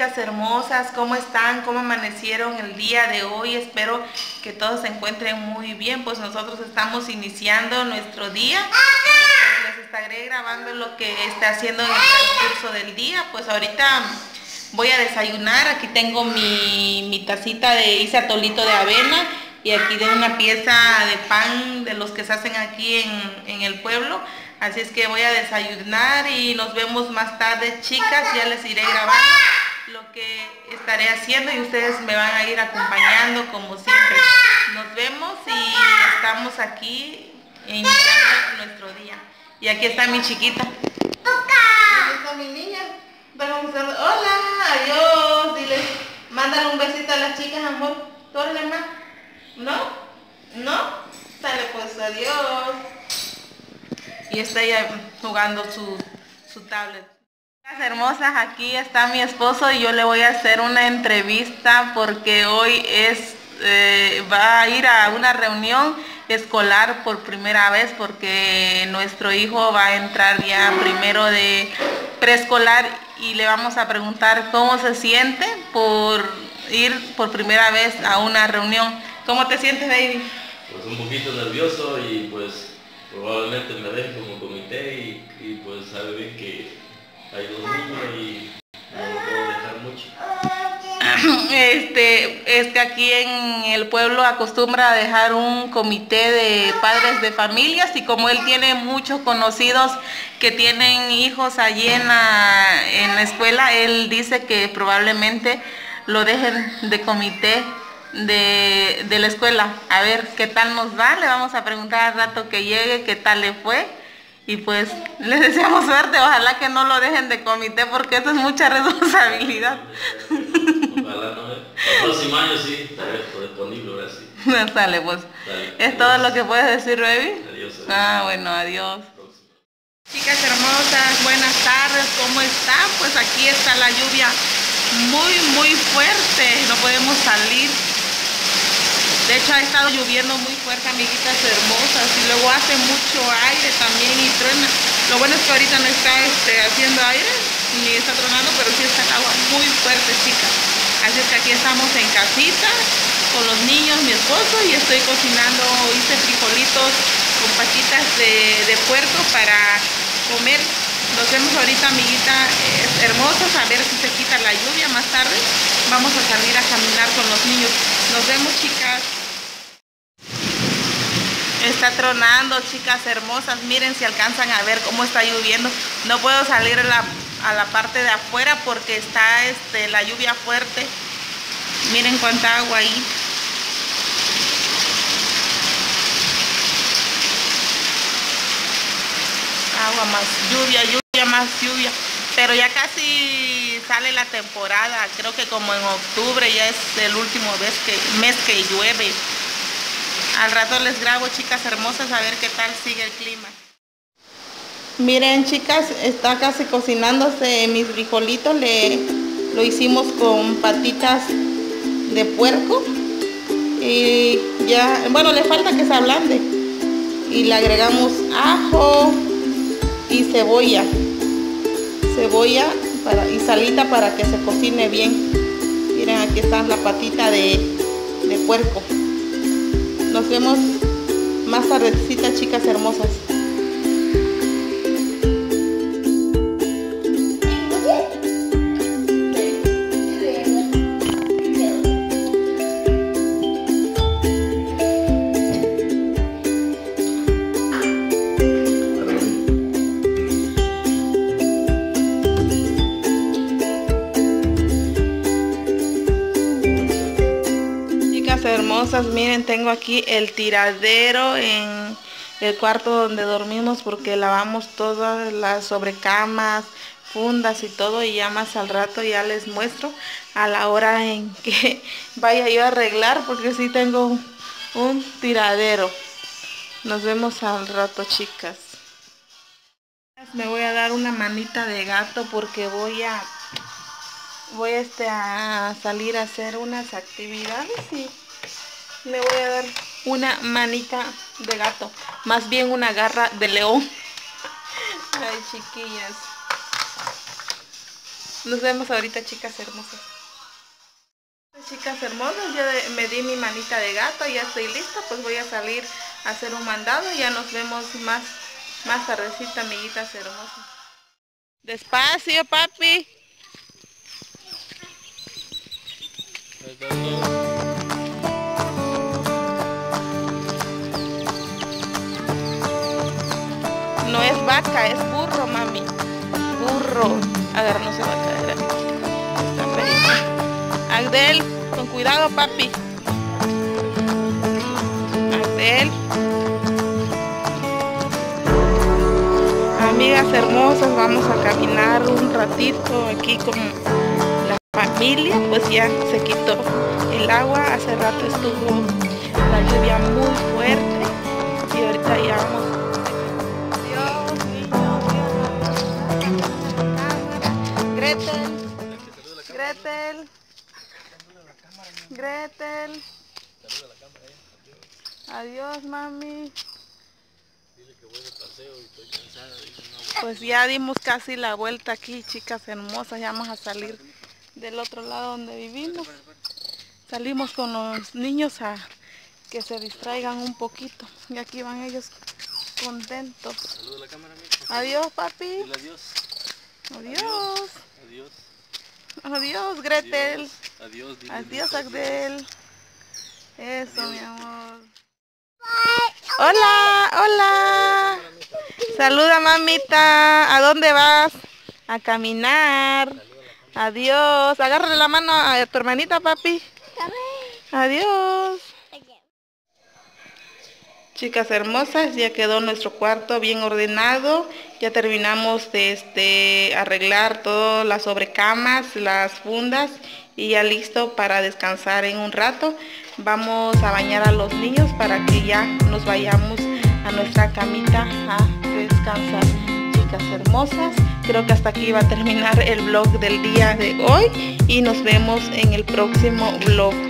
chicas hermosas, ¿cómo están? ¿Cómo amanecieron el día de hoy? Espero que todos se encuentren muy bien, pues nosotros estamos iniciando nuestro día. Les estaré grabando lo que está haciendo en el transcurso del día. Pues ahorita voy a desayunar. Aquí tengo mi, mi tacita de, hice atolito de avena y aquí de una pieza de pan de los que se hacen aquí en, en el pueblo. Así es que voy a desayunar y nos vemos más tarde, chicas. Ya les iré grabando lo que estaré haciendo y ustedes me van a ir acompañando como siempre. Nos vemos y estamos aquí iniciando nuestro día. Y aquí está mi chiquita. Aquí está mi niña. Hola, adiós. Dile, mándale un besito a las chicas, amor. Tórale más. ¿No? ¿No? Dale pues, adiós y está ella jugando su, su tablet. Hermosas, aquí está mi esposo y yo le voy a hacer una entrevista porque hoy es eh, va a ir a una reunión escolar por primera vez porque nuestro hijo va a entrar ya primero de preescolar y le vamos a preguntar cómo se siente por ir por primera vez a una reunión. ¿Cómo te sientes, baby? Pues un poquito nervioso y pues probablemente me deje como comité y, pues sabe bien que dos niños y no puedo dejar mucho. Este, es que aquí en el pueblo acostumbra a dejar un comité de padres de familias y como él tiene muchos conocidos que tienen hijos allí en la, en la escuela, él dice que probablemente lo dejen de comité de, de, la escuela. A ver qué tal nos va. Le vamos a preguntar al rato que llegue qué tal le fue. Y pues les deseamos suerte. Ojalá que no lo dejen de comité porque eso es mucha responsabilidad. Ojalá no. El próximo año sí estaré disponible ahora sí. Sale pues. ¿Es todo lo que puedes decir, baby? Adiós, Ah, bueno, adiós. Chicas hermosas, buenas tardes, ¿cómo están? Pues aquí está la lluvia muy, muy fuerte, no podemos salir. De hecho ha estado lloviendo muy fuerte, amiguitas hermosas, y luego hace mucho aire. Lo bueno es que ahorita no está este, haciendo aire, ni está tronando, pero sí está el agua muy fuerte, chicas. Así es que aquí estamos en casita, con los niños, mi esposo, y estoy cocinando, hice frijolitos con patitas de, de puerco para comer. Nos vemos ahorita, amiguita eh, hermosos, a ver si se quita la lluvia más tarde. Vamos a salir a caminar con los niños. Nos vemos, chicas. Está tronando, chicas hermosas. Miren si alcanzan a ver cómo está lloviendo. No puedo salir a la, parte de afuera porque está este, la lluvia fuerte. Miren cuánta agua ahí. Agua más lluvia, lluvia más lluvia. Pero ya casi sale la temporada. Creo que como en octubre ya es el último mes que llueve. Al rato les grabo, chicas hermosas, a ver qué tal sigue el clima. Miren, chicas, está casi cocinándose mis frijolitos. Le, lo hicimos con patitas de puerco. Y ya, bueno, le falta que se ablande. Y le agregamos ajo y cebolla. Cebolla y salita para que se cocine bien. Miren, aquí está la patita de, de puerco. Vemos más tardecita, chicas hermosas. Hermosas, miren, tengo aquí el tiradero en el cuarto donde dormimos porque lavamos todas las sobrecamas, fundas y todo y ya más al rato ya les muestro a la hora en que vaya yo a arreglar porque sí tengo un tiradero. Nos vemos al rato, chicas. Me voy a dar una manita de gato porque voy a voy este, a salir a hacer unas actividades y le voy a dar una manita de gato, más bien una garra de león. Ay, chiquillas. Nos vemos ahorita, chicas hermosas. Chicas hermosas, ya me di mi manita de gato, ya estoy lista, pues voy a salir a hacer un mandado. Ya nos vemos más, más amiguitas hermosas. Despacio, papi. Es burro, mami. Burro. Agarra, no se va a caer. Está Agdel, con cuidado, papi. Agdel. Amigas hermosas, vamos a caminar un ratito aquí con la familia. Pues ya se quitó el agua. Hace rato estuvo la lluvia muy fuerte. Y ahorita ya vamos Gretel. Gretel. Gretel. Adiós, mami. Pues ya dimos casi la vuelta aquí, chicas hermosas. Ya vamos a salir del otro lado donde vivimos. Salimos con los niños a que se distraigan un poquito. Y aquí van ellos contentos. Adiós, papi. Adiós. Adiós. Adiós. Adiós, Gretel. Adiós. Adiós, Agdel. Eso, mi amor. Hola, hola. Saluda, mamita. ¿A dónde vas? A caminar. Adiós. Agárrale la mano a tu hermanita, papi. Adiós. Chicas hermosas, ya quedó nuestro cuarto bien ordenado. Ya terminamos de este, arreglar todas las sobrecamas, las fundas y ya listo para descansar en un rato. Vamos a bañar a los niños para que ya nos vayamos a nuestra camita a descansar. Chicas hermosas, creo que hasta aquí va a terminar el vlog del día de hoy y nos vemos en el próximo vlog.